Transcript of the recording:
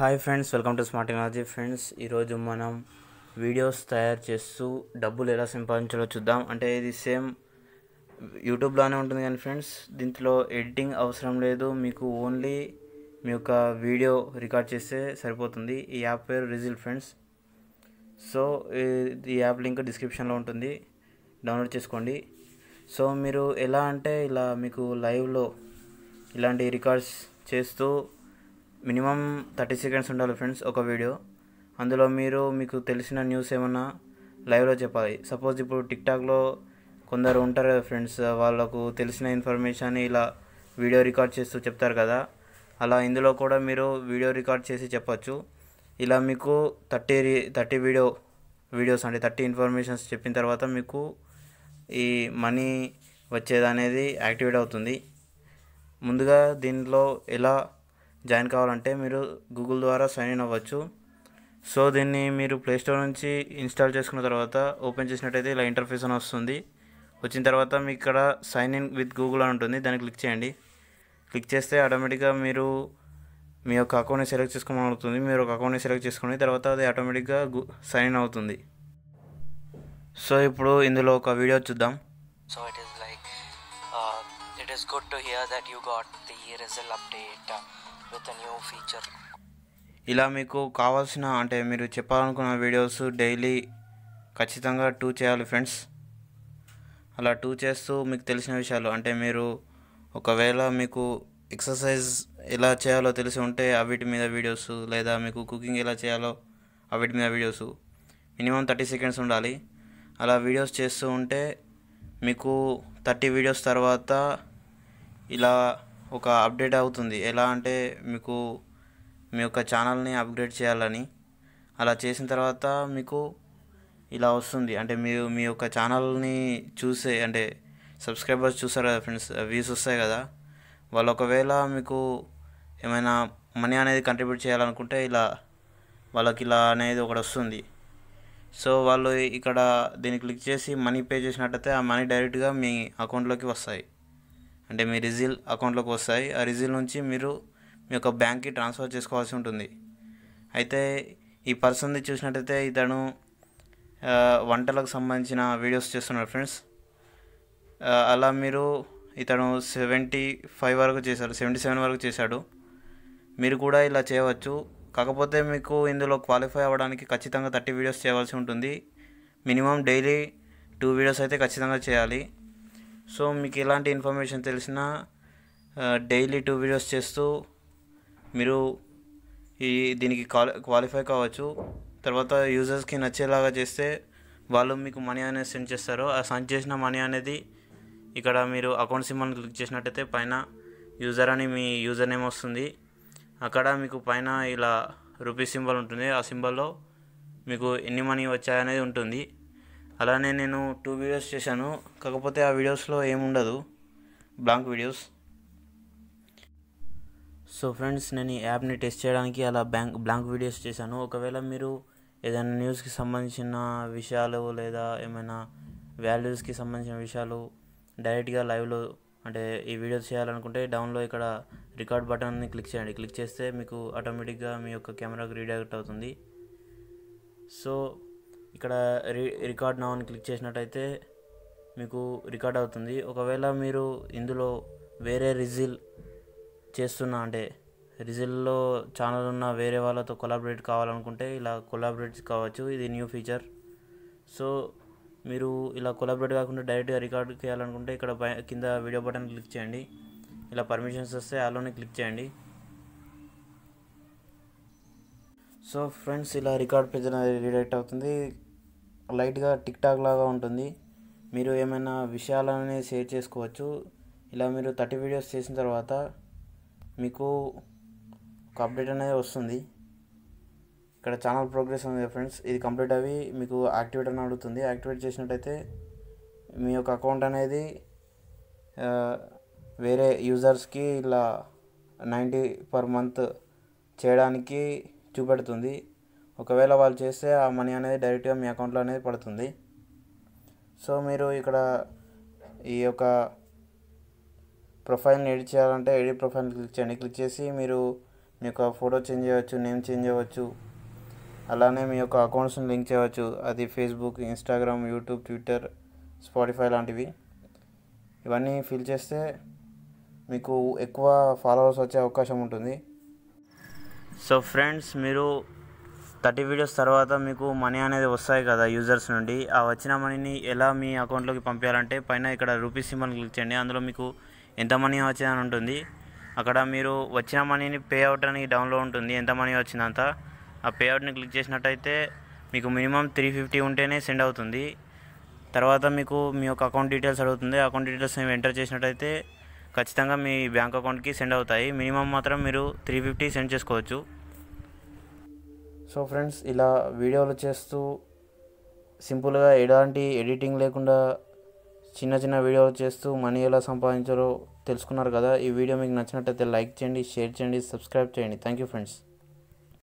Hi friends welcome to smart technology. Friends ఈరోజు మనం videos తయారు చేస్తూ డబ్బులు ఎలా సంపాదించాలో చూద్దాం. అంటే ఇది సేమ్ యూట్యూబ్లోనే ఉంటుంది కానీ ఫ్రెండ్స్ దీంట్లో ఎడిటింగ్ అవసరం లేదు. మీకు ఓన్లీ మీ యొక్క వీడియో రికార్డ్ చేస్తే సరిపోతుంది. ఈ యాప్ పేరు రిజిల్ ఫ్రెండ్స్. సో ఈ- ఈ యాప్ లింక్ డిస్క్రిప్షన్లో ఉంటుంది. డౌన్లోడ్ చేసుకోండి. సో మీరు ఎలా అంటే ఇలా మీకు లైవ్లో ఇలాంటి రికార్డ్స్ చేస్తూ మినిమం థర్టీ సెకండ్స్ ఉండాలి ఫ్రెండ్స్ ఒక వీడియో. అందులో మీరు మీకు తెలిసిన న్యూస్ ఏమన్నా లైవ్లో చెప్పాలి. సపోజ్ ఇప్పుడు టిక్టాక్లో కొందరు ఉంటారు కదా ఫ్రెండ్స్ వాళ్ళకు తెలిసిన ఇన్ఫర్మేషన్ ఇలా వీడియో రికార్డ్ చేస్తూ చెప్తారు కదా. అలా ఇందులో కూడా మీరు వీడియో రికార్డ్ చేసి చెప్పచ్చు. ఇలా మీకు థర్టీ థర్టీ వీడియో వీడియోస్ అంటే థర్టీ ఇన్ఫర్మేషన్స్ చెప్పిన తర్వాత మీకు ఈ మనీ వచ్చేది అనేది యాక్టివేట్ అవుతుంది. ముందుగా దీనిలో ఎలా జాయిన్ కావాలంటే మీరు గూగుల్ ద్వారా సైన్ ఇన్ అవ్వచ్చు. సో దీన్ని మీరు ప్లేస్టోర్ నుంచి ఇన్స్టాల్ చేసుకున్న తర్వాత ఓపెన్ చేసినట్టయితే ఇలా ఇంటర్ఫేస్ అని వస్తుంది. వచ్చిన తర్వాత మీకు ఇక్కడ సైన్ ఇన్ విత్ గూగుల్ అని ఉంటుంది. దాన్ని క్లిక్ చేయండి. క్లిక్ చేస్తే ఆటోమేటిక్గా మీరు మీ యొక్క అకౌంట్ని సెలెక్ట్ చేసుకోమని అవుతుంది మీరు ఒక అకౌంట్ని సెలెక్ట్ చేసుకుని తర్వాత అది ఆటోమేటిక్గా సైన్ ఇన్ అవుతుంది. సో ఇప్పుడు ఇందులో ఒక వీడియో చూద్దాం. So it is like it it good to hear that that got the result update with new feature ఇలా మీకు కావాల్సిన అంటే మీరు చెప్పాలనుకున్న వీడియోస్ డైలీ ఖచ్చితంగా టూ చేయాలి ఫ్రెండ్స్ అలా టూ చేస్తూ మీకు తెలిసిన విషయాలు అంటే మీరు ఒకవేళ మీకు ఎక్సర్సైజ్ ఎలా చేయాలో తెలిసి ఉంటే అవిటి మీద వీడియోస్ లేదా మీకు కుకింగ్ ఎలా చేయాలో అవిటి మీద వీడియోస్ మినిమం థర్టీ సెకండ్స్ ఉండాలి. అలా వీడియోస్ చేస్తూ ఉంటే మీకు థర్టీ వీడియోస్ తర్వాత ఇలా ఒక అప్డేట్ అవుతుంది. ఎలా అంటే మీకు మీ యొక్క ఛానల్ని అప్గ్రేడ్ చేయాలని అలా చేసిన తర్వాత మీకు ఇలా వస్తుంది. అంటే మీరు మీ యొక్క ఛానల్ని చూసే అంటే సబ్స్క్రైబర్స్ చూస్తారు కదా ఫ్రెండ్స్ వ్యూస్ వస్తాయి కదా వాళ్ళు ఒకవేళ మీకు ఏమైనా మనీ అనేది కంట్రిబ్యూట్ చేయాలనుకుంటే ఇలా వాళ్ళకి ఇలా అనేది ఒకటి వస్తుంది. సో వాళ్ళు ఇక్కడ దీన్ని క్లిక్ చేసి మనీ పే చేసినట్టయితే ఆ మనీ డైరెక్ట్గా మీ అకౌంట్లోకి వస్తాయి. అంటే మీ రిజిల్ అకౌంట్లోకి వస్తాయి. ఆ రిజిల్ నుంచి మీరు మీ యొక్క బ్యాంక్కి ట్రాన్స్ఫర్ చేసుకోవాల్సి ఉంటుంది. అయితే ఈ పర్సన్ది చూసినట్టయితే ఇతను వంటలకు సంబంధించిన వీడియోస్ చేస్తున్నాడు ఫ్రెండ్స్. అలా మీరు ఇతను సెవెంటీ ఫైవ్ వరకు చేశాడు సెవెంటీ సెవెన్ వరకు చేశాడు. మీరు కూడా ఇలా చేయవచ్చు. కాకపోతే మీకు ఇందులో క్వాలిఫై అవ్వడానికి ఖచ్చితంగా థర్టీ వీడియోస్ చేయవలసి ఉంటుంది. మినిమం డైలీ టూ వీడియోస్ అయితే ఖచ్చితంగా చేయాలి. సో మీకు ఎలాంటి ఇన్ఫర్మేషన్ తెలిసినా డైలీ టూ వీడియోస్ చేస్తూ మీరు ఈ దీనికి క్వాలి క్వాలిఫై కావచ్చు. తర్వాత యూజర్స్కి నచ్చేలాగా చేస్తే వాళ్ళు మీకు మనీ అనేది సెండ్ చేస్తారు ఆ సెండ్ చేసిన మనీ అనేది ఇక్కడ మీరు అకౌంట్ సింబల్ క్లిక్ చేసినట్టయితే పైన యూజర్ అని మీ యూజర్ నేమ్ వస్తుంది. అక్కడ మీకు పైన ఇలా రూపీ సింబల్ ఉంటుంది. ఆ సింబల్లో మీకు ఎన్ని మనీ వచ్చాయనేది ఉంటుంది. అలానే నేను టూ వీడియోస్ చేశాను. కాకపోతే ఆ వీడియోస్లో ఏముండదు. బ్లాంక్ వీడియోస్ సో ఫ్రెండ్స్ నేను ఈ యాప్ని టెస్ట్ చేయడానికి అలా బ్యాంక్ బ్లాంక్ వీడియోస్ చేశాను. ఒకవేళ మీరు ఏదైనా న్యూస్కి సంబంధించిన విషయాలు లేదా ఏమైనా వాల్యూస్కి సంబంధించిన విషయాలు డైరెక్ట్గా లైవ్లో అంటే ఈ వీడియోస్ చేయాలనుకుంటే డౌన్లో ఇక్కడ రికార్డ్ బటన్ని క్లిక్ చేయండి. క్లిక్ చేస్తే మీకు ఆటోమేటిక్గా మీ యొక్క కెమెరాకి రీడైరెక్ట్ అవుతుంది. సో ఇక్కడ రి రికార్డ్ నౌ అని క్లిక్ చేసినట్టయితే మీకు రికార్డ్ అవుతుంది. ఒకవేళ మీరు ఇందులో వేరే రిజిల్ చేస్తున్నా అంటే రిజిల్లో ఛానల్ ఉన్న వేరే వాళ్ళతో కొలాబరేట్ కావాలనుకుంటే ఇలా కొలాబరేట్ కావచ్చు. ఇది న్యూ ఫీచర్ సో మీరు ఇలా కొలాబరేట్ కాకుండా డైరెక్ట్గా రికార్డ్ చేయాలనుకుంటే ఇక్కడ కింద వీడియో బటన్ క్లిక్ చేయండి. ఇలా పర్మిషన్స్ వస్తే ఆలోనే క్లిక్ చేయండి. సో ఫ్రెండ్స్ ఇలా రికార్డ్ పేజ్ అనేది రీడైరెక్ట్ అవుతుంది. లైట్గా టిక్ టాక్ లాగా ఉంటుంది. మీరు ఏమైనా విషయాలని షేర్ చేసుకోవచ్చు. ఇలా మీరు థర్టీ వీడియోస్ చేసిన తర్వాత మీకు ఒక అప్డేట్ అనేది వస్తుంది. ఇక్కడ ఛానల్ ప్రోగ్రెస్ ఉంది ఫ్రెండ్స్ ఇది కంప్లీట్ అవి మీకు యాక్టివేట్ అని అడుగుతుంది. యాక్టివేట్ చేసినట్టయితే మీ యొక్క అకౌంట్ అనేది వేరే యూజర్స్కి ఇలా నైంటీ పర్ మంత్ చేయడానికి చూపెడుతుంది. ఒకవేళ వాళ్ళు చేస్తే ఆ మనీ అనేది డైరెక్ట్గా మీ అకౌంట్లో అనేది పడుతుంది. సో మీరు ఇక్కడ ఈ యొక్క ప్రొఫైల్ని ఎడిట్ చేయాలంటే ఎడిట్ ప్రొఫైల్ క్లిక్ చేయండి. క్లిక్ చేసి మీరు మీ యొక్క ఫోటో చేంజ్ చేయవచ్చు నేమ్ చేంజ్ చేయవచ్చు. అలానే మీ యొక్క అకౌంట్స్ని లింక్ చేయవచ్చు. అది Facebook Instagram YouTube Twitter Spotify లాంటివి. ఇవన్నీ ఫిల్ చేస్తే మీకు ఎక్కువ ఫాలోవర్స్ వచ్చే అవకాశం ఉంటుంది. సో ఫ్రెండ్స్ మీరు థర్టీ వీడియోస్ తర్వాత మీకు మనీ అనేది వస్తాయి కదా యూజర్స్ నుండి. ఆ వచ్చిన మనీని ఎలా మీ అకౌంట్లోకి పంపించాలంటే పైన ఇక్కడ రూపీస్ సింబల్ క్లిక్ చేయండి. అందులో మీకు ఎంత మనీ వచ్చిందని ఉంటుంది. అక్కడ మీరు వచ్చిన మనీని పే అవుట్ అని డౌన్లో ఉంటుంది. ఎంత మనీ వచ్చిందంత ఆ పే అవుట్ని క్లిక్ చేసినట్టయితే మీకు మినిమం త్రీ ఫిఫ్టీ ఉంటేనే సెండ్ అవుతుంది. తర్వాత మీకు మీ యొక్క అకౌంట్ డీటెయిల్స్ అడుగుతుంది. అకౌంట్ డీటెయిల్స్ మేము ఎంటర్ చేసినట్టయితే ఖచ్చితంగా మీ బ్యాంక్ అకౌంట్కి సెండ్ అవుతాయి. మినిమం మాత్రం మీరు త్రీ ఫిఫ్టీ సెండ్ చేసుకోవచ్చు. సో ఫ్రెండ్స్ ఇలా వీడియోలు చేస్తూ సింపుల్గా ఎలాంటి ఎడిటింగ్ లేకుండా చిన్న చిన్న వీడియోలు చేస్తూ మనీ ఎలా సంపాదించారో తెలుసుకున్నారు కదా. ఈ వీడియో మీకు నచ్చినట్టయితే లైక్ చేయండి షేర్ చేయండి సబ్స్క్రైబ్ చేయండి. Thank you friends.